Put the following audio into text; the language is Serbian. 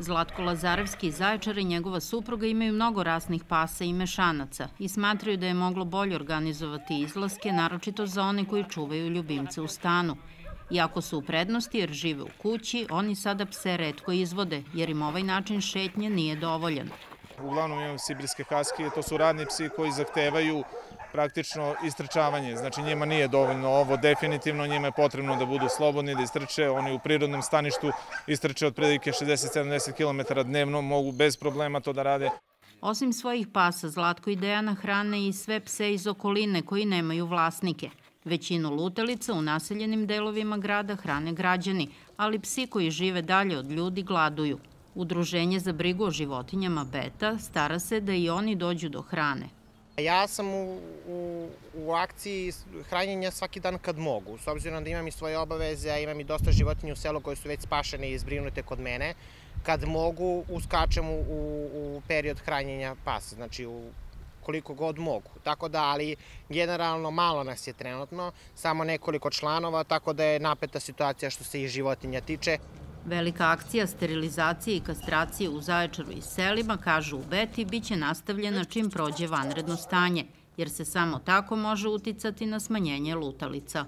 Zlatko Lazarevski iz Zaječara i njegova supruga imaju mnogo rasnih pasa i mešanaca i smatraju da je moglo bolje organizovati izlaske, naročito za one koji čuvaju ljubimce u stanu. Iako su u prednosti jer žive u kući, oni sada pse redko izvode, jer im ovaj način šetnje nije dovoljan. Uglavnom imamo sibirske haskije, to su radni psi koji zahtevaju praktično istrčavanje. Znači njima nije dovoljno ovo, definitivno njima je potrebno da budu slobodni, da istrče. Oni u prirodnom staništu istrče od prilike 60-70 km dnevno, mogu bez problema to da rade. Osim svojih pasa, Zlatko i Dejana hrane i sve pse iz okoline koji nemaju vlasnike. Većinu lutalica u naseljenim delovima grada hrane građani, ali psi koji žive dalje od ljudi gladuju. Udruženje za brigu o životinjama Beta stara se da i oni dođu do hrane. Ja sam u, u, u akciji hranjenja svaki dan kad mogu, s obzirom da imam i svoje obaveze, a imam i dosta životinja u selu koje su već spašene i zbrinute kod mene. Kad mogu, uskačem u, u, u period hranjenja pasa, znači u koliko god mogu. Tako da, ali generalno malo nas je trenutno, samo nekoliko članova, tako da je napeta situacija što se i životinja tiče. Velika akcija sterilizacije i kastracije u Zaječaru i selima, kažu u Beti, biće nastavljena čim prođe vanredno stanje, jer se samo tako može uticati na smanjenje lutalica.